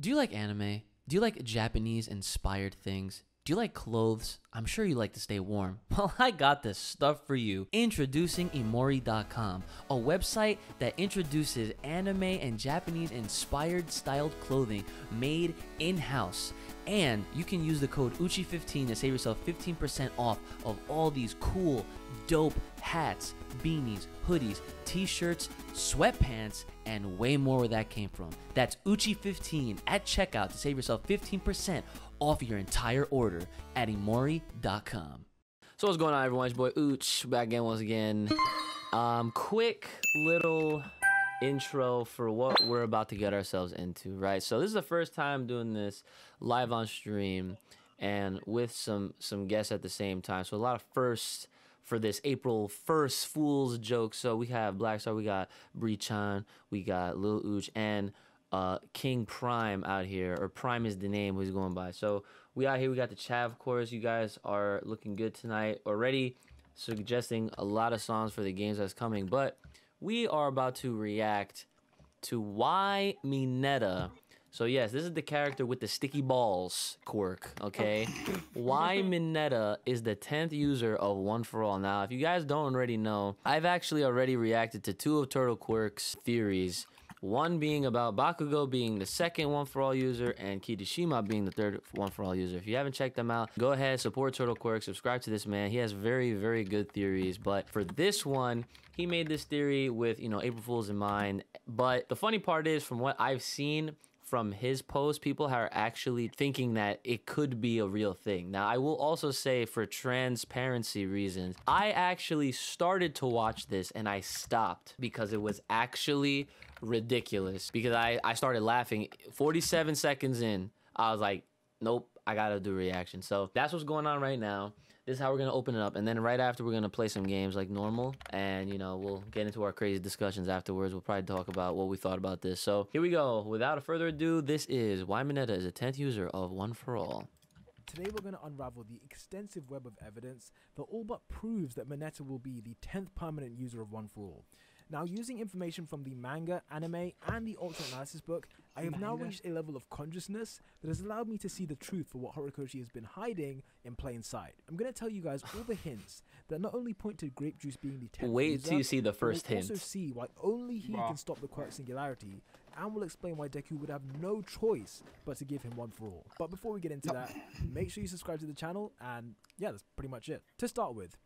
Do you like anime? Do you like Japanese inspired things? Do you like clothes? I'm sure you like to stay warm. Well, I got this stuff for you. Introducing Imouri.com, a website that introduces anime and Japanese inspired styled clothing made in house. And you can use the code UCHI15 to save yourself 15% off of all these cool, dope hats, beanies, hoodies, t shirts, sweatpants, and way more where that came from. That's UCHI15 at checkout to save yourself 15% off your entire order at Imouri.com. So what's going on everyone? It's your boy Ooch back again once again. Um, quick little intro for what we're about to get ourselves into, right? So this is the first time doing this live on stream and with some some guests at the same time. So a lot of firsts for this April 1st Fool's joke. So we have Black Star, we got Bree Chan, we got Lil Ooch, and uh, King Prime out here, or Prime is the name he's going by. So we out here, we got the of course. You guys are looking good tonight already, suggesting a lot of songs for the games that's coming. But we are about to react to why Mineta. So yes, this is the character with the sticky balls quirk, okay? why Mineta is the 10th user of One For All. Now, if you guys don't already know, I've actually already reacted to two of Turtle Quirk's theories. One being about Bakugo being the second One For All user and Kirishima being the third One For All user. If you haven't checked them out, go ahead, support Turtle Quirk, subscribe to this man. He has very, very good theories. But for this one, he made this theory with, you know, April Fools in mind. But the funny part is, from what I've seen, from his post, people are actually thinking that it could be a real thing. Now, I will also say for transparency reasons, I actually started to watch this and I stopped because it was actually ridiculous because I, I started laughing 47 seconds in. I was like, nope, I gotta do reaction. So that's what's going on right now. This is how we're gonna open it up, and then right after we're gonna play some games like normal, and you know we'll get into our crazy discussions afterwards. We'll probably talk about what we thought about this. So here we go. Without further ado, this is why Mineta is a 10th user of One for All. Today we're going to unravel the extensive web of evidence that all but proves that Mineta will be the 10th permanent user of One for All. Now, using information from the manga, anime, and the Ultra Analysis book, I have now reached a level of consciousness that has allowed me to see the truth for what Horikoshi has been hiding in plain sight. I'm going to tell you guys all the hints that not only point to grape juice being the 10th Wait user, till you see the but first will hint. also see why only he can stop the quirk singularity, and will explain why Deku would have no choice but to give him one for all. But before we get into that, make sure you subscribe to the channel, and yeah, that's pretty much it. To start with,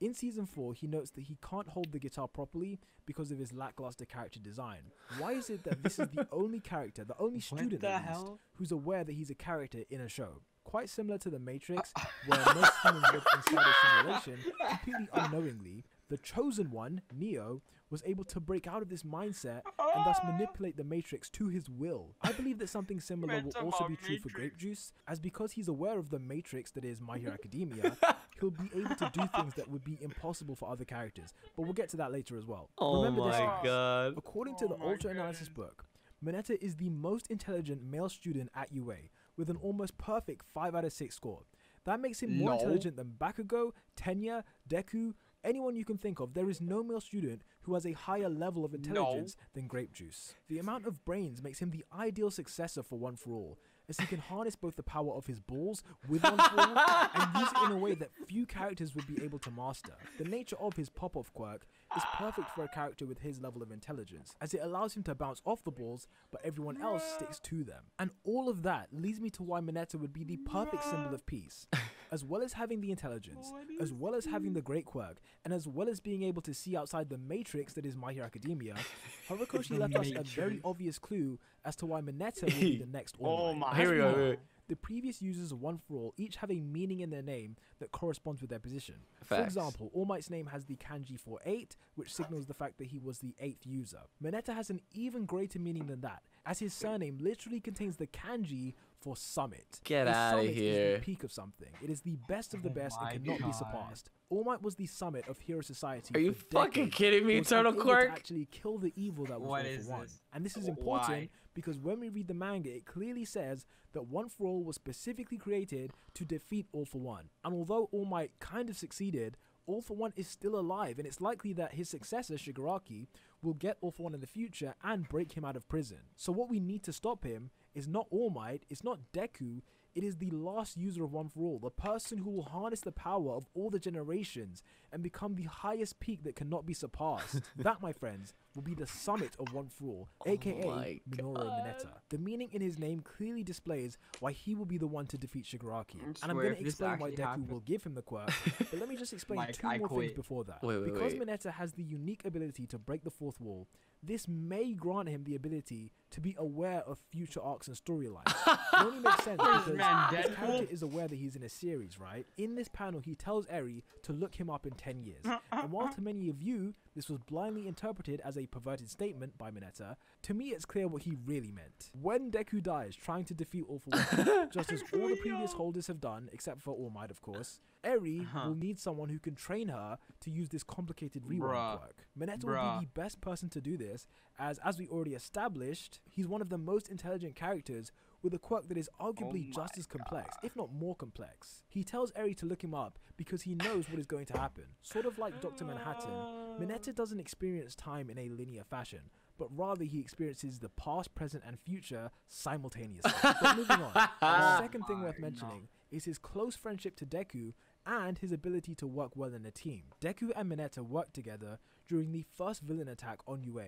in season 4, he notes that he can't hold the guitar properly because of his lackluster character design. Why is it that this is the only character, the only student the at least, who's aware that he's a character in a show? Quite similar to The Matrix, where most humans live inside a simulation completely unknowingly, the chosen one, Neo, was able to break out of this mindset and thus manipulate the Matrix to his will. I believe that something similar will also be true for Grape Juice, as because he's aware of the Matrix that is My Hero Academia, he'll be able to do things that would be impossible for other characters. But we'll get to that later as well. Oh Remember my guys. god. According to Oh the my Ultra Analysis book, Mineta is the most intelligent male student at UA, with an almost perfect 5 out of 6 score. That makes him more No. intelligent than Bakugo, Tenya, Deku, anyone you can think of. There is no male student who has a higher level of intelligence than Grape Juice. The amount of brains makes him the ideal successor for One For All, as he can harness both the power of his balls with One For All and use it in a way that few characters would be able to master. The nature of his pop-off quirk is perfect for a character with his level of intelligence, as it allows him to bounce off the balls, but everyone else sticks to them. And all of that leads me to why Mineta would be the perfect symbol of peace. As well as having the intelligence, as well as having the great quirk, and as well as being able to see outside the matrix that is My Hero Academia, Horikoshi left us a very obvious clue as to why Mineta will be the next All Oh Might. my As Here we we go, know, here we- the previous users of One For All each have a meaning in their name that corresponds with their position. For example, All Might's name has the kanji for 8, which signals the fact that he was the 8th user. Mineta has an even greater meaning than that, as his surname literally contains the kanji for summit. Get out of summit Is here. the peak of something. It is the best of the Oh best and my cannot be surpassed. All Might was the summit of Hero Society. Are you for fucking decades, kidding me, was Turtle unable to actually kill the evil that was What All is for One. this? And this is Why? important because when we read the manga, it clearly says that One for All was specifically created to defeat All for One. And although All Might kind of succeeded, All for One is still alive, and it's likely that his successor, Shigaraki, will get All for One in the future and break him out of prison. So what we need to stop him is not All Might, it's not Deku, it is the last user of One for All, the person who will harness the power of all the generations and become the highest peak that cannot be surpassed. that, my friends, will be the summit of One for All, Oh aka Minoru Mineta. The meaning in his name clearly displays why he will be the one to defeat Shigaraki. And I'm going to explain why Deku happened- will give him the quirk, but let me just explain Like, two I more things before that. Wait, wait, because wait. Mineta has the unique ability to break the fourth wall, this may grant him the ability to be aware of future arcs and storylines. it only makes sense because his character is aware that he's in a series, right? In this panel, he tells Eri to look him up in 10 years. and while to many of you, this was blindly interpreted as a perverted statement by Mineta, to me it's clear what he really meant. When Deku dies trying to defeat All for One, just as all the previous holders have done, except for All Might, of course, Eri Uh-huh. will need someone who can train her to use this complicated rewind Bruh. quirk. Mineta will be the best person to do this, as as we already established, he's one of the most intelligent characters with a quirk that is arguably Oh just as complex, if not more complex. He tells Eri to look him up because he knows what is going to happen. Sort of like Dr. Manhattan, Mineta doesn't experience time in a linear fashion, but rather he experiences the past, present, and future simultaneously. but moving on, the Oh second thing worth mentioning is his close friendship to Deku and his ability to work well in a team. Deku and Mineta worked together during the first villain attack on UA.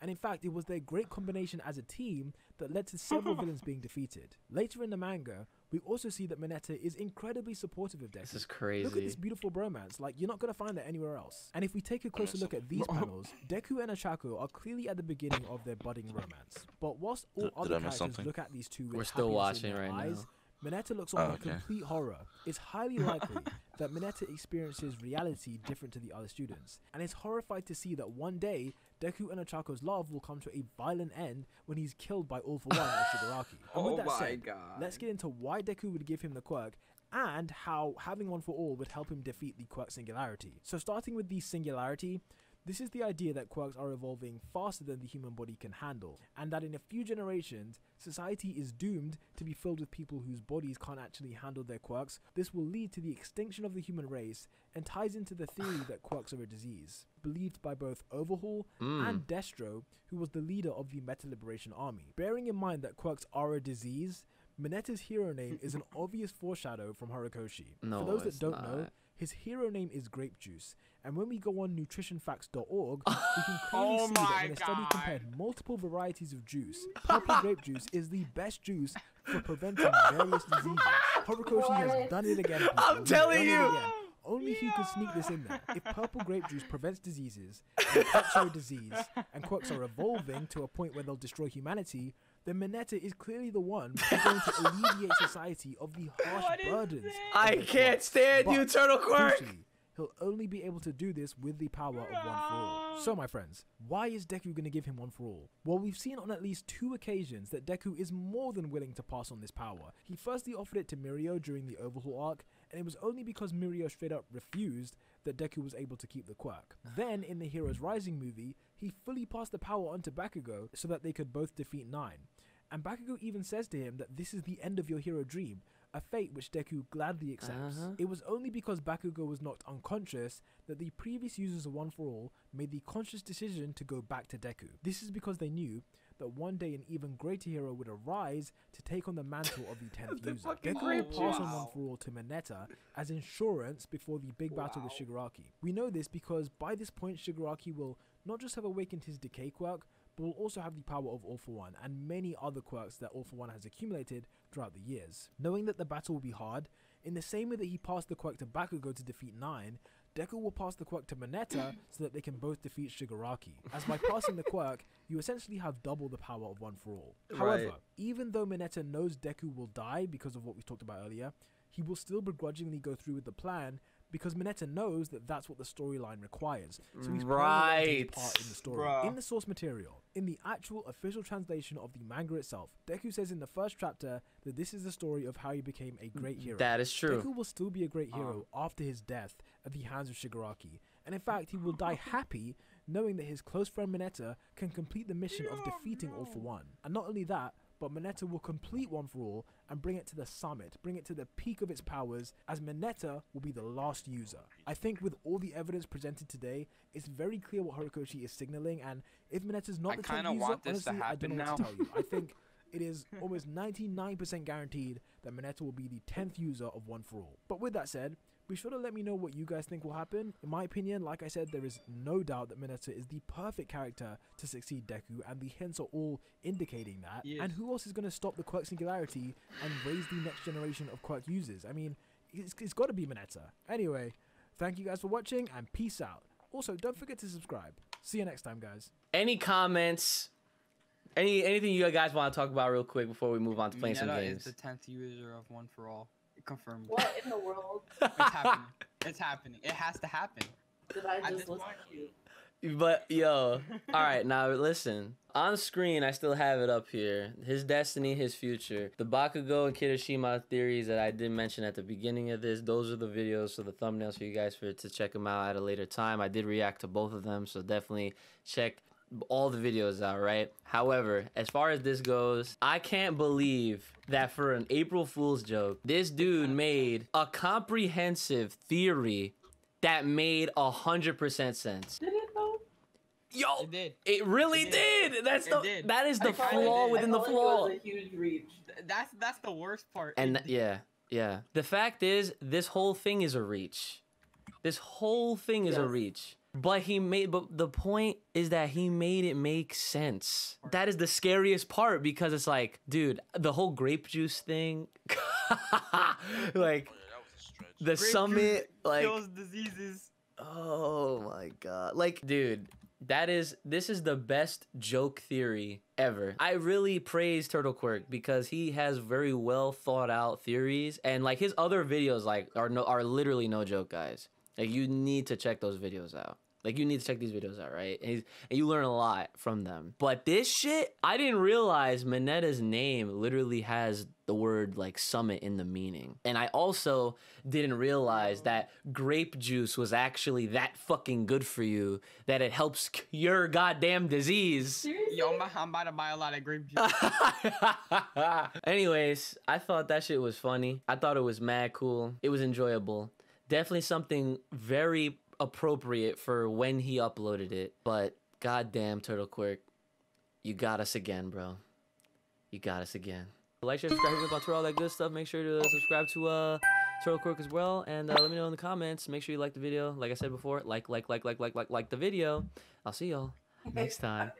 And in fact, it was their great combination as a team that led to several villains being defeated. Later in the manga, we also see that Mineta is incredibly supportive of Deku. This is crazy. Look at this beautiful bromance. Like you're not gonna find that anywhere else. And if we take a closer look at these panels, Deku and Ochako are clearly at the beginning of their budding romance. But whilst all Did- other did characters something? look at these two with We're still happiness in watching their right eyes, now. Mineta looks on Oh, with okay. complete horror. It's highly likely that Mineta experiences reality different to the other students, and is horrified to see that one day Deku and Ochako's love will come to a violent end when he's killed by All for One or Shigaraki. And with Oh that my said, god. Let's get into why Deku would give him the quirk and how having one for all would help him defeat the quirk singularity. So starting with the singularity, this is the idea that quirks are evolving faster than the human body can handle, and that in a few generations, society is doomed to be filled with people whose bodies can't actually handle their quirks. This will lead to the extinction of the human race and ties into the theory that quirks are a disease, believed by both Overhaul Mm. and Destro, who was the leader of the Meta Liberation Army. Bearing in mind that quirks are a disease, Mineta's hero name is an obvious foreshadow from Horikoshi. No, For those that don't know, his hero name is Grape Juice, and when we go on nutritionfacts.org, we can clearly Oh see that when a study God. compared multiple varieties of juice, purple grape juice is the best juice for preventing various diseases. Horikoshi has done it again. people. I'm He's telling you. Again. Only he could sneak this in there. If purple grape juice prevents diseases, and quirks are a disease, and quirks are evolving to a point where they'll destroy humanity, then Mineta is clearly the one who's going to alleviate society of the harsh What is burdens. this? I can't quirks. stand But you, Turtle Quirk. Crucially, he'll only be able to do this with the power of one for all. So, my friends, why is Deku going to give him one for all? Well, we've seen on at least two occasions that Deku is more than willing to pass on this power. He firstly offered it to Mirio during the Overhaul arc, and it was only because Mirio straight up refused that Deku was able to keep the quirk. Then, in the Heroes Rising movie, he fully passed the power on to Bakugo so that they could both defeat Nine. And Bakugo even says to him that this is the end of your hero dream, a fate which Deku gladly accepts. Uh-huh. It was only because Bakugo was knocked unconscious that the previous users of One for All made the conscious decision to go back to Deku. This is because they knew that one day an even greater hero would arise to take on the mantle of the 10th The user. Deku will pass on. One for All to Mineta as insurance before the big battle with Shigaraki. We know this because by this point Shigaraki will not just have awakened his decay quirk, but will also have the power of All for One and many other quirks that All for One has accumulated throughout the years. Knowing that the battle will be hard, in the same way that he passed the quirk to Bakugo to defeat Nine, Deku will pass the quirk to Mineta so that they can both defeat Shigaraki. As by passing the quirk, you essentially have double the power of One for All. However, Right. even though Mineta knows Deku will die because of what we talked about earlier, he will still begrudgingly go through with the plan because Mineta knows that that's what the storyline requires. So he's planning on taking Right. part in the story. Bruh. In the source material, in the actual official translation of the manga itself, Deku says in the first chapter that this is the story of how he became a great hero. That is true. Deku will still be a great uh-huh. hero after his death at the hands of Shigaraki. And in fact, he will die happy knowing that his close friend Mineta can complete the mission of defeating All for One. And not only that, but Mineta will complete One for All and bring it to the summit, bring it to the peak of its powers, as Mineta will be the last user. I think with all the evidence presented today, it's very clear what Horikoshi is signaling, and if Mineta's not I the 10th kinda user, want this to honestly, I don't happen know what to now. tell you. I think it is almost 99% guaranteed that Mineta will be the 10th user of One For All. But with that said, be sure to let me know what you guys think will happen. In my opinion, like I said, there is no doubt that Mineta is the perfect character to succeed Deku, and the hints are all indicating that. He And who else is going to stop the Quirk Singularity and raise the next generation of Quirk users? I mean, it's, it's got to be Mineta. Anyway, thank you guys for watching, and peace out. Also, don't forget to subscribe. See you next time, guys. Any comments? Any anything you guys want to talk about real quick before we move on to playing some Mineta games? is the tenth user of One for All. Confirmed. What in the world It's happening. It's happening. It has to happen. did I just this listen point- to? But yo, all right, now listen. On screen, I still have it up here. His destiny, his future. The Bakugo and Kirishima theories that I did mention at the beginning of this. Those are the videos, so the thumbnails for you guys for to check them out at a later time. I did react to both of them, so definitely check all the videos out, right? However, as far as this goes, I can't believe that for an April Fool's joke, this dude made a comprehensive theory that made a hundred percent sense. Did it though? Yo, It did. it really It did. did. That's It the did. that is the I flaw within I the flaw. It was a huge reach. That's that's the worst part. And th- yeah, yeah. The fact is, this whole thing is a reach. This whole thing is a reach. But he made. But the point is that he made it make sense. That is the scariest part because it's like, dude, the whole grape juice thing, like the grape summit, like kills diseases. Oh my god. Like, dude, that is this is the best joke theory ever. I really praise Turtle Quirk because he has very well thought out theories and like his other videos like are no are literally no joke, guys. Like you need to check those videos out. Like you need to check these videos out, right? And, he's, and you learn a lot from them. But this shit, I didn't realize Mineta's name literally has the word like summit in the meaning. And I also didn't realize that grape juice was actually that fucking good for you that it helps cure goddamn disease. Seriously? Yo, I'm, about- I'm about to buy a lot of grape juice. Anyways, I thought that shit was funny. I thought it was mad cool. It was enjoyable. Definitely something very appropriate for when he uploaded it. But goddamn, Turtle Quirk, you got us again, bro. You got us again. Like, share, subscribe, up on Twitter, all that good stuff. Make sure to subscribe to uh Turtle Quirk as well, and uh, let me know in the comments. Make sure you like the video. Like I said before, like, like, like, like, like, like, like the video. I'll see y'all next time.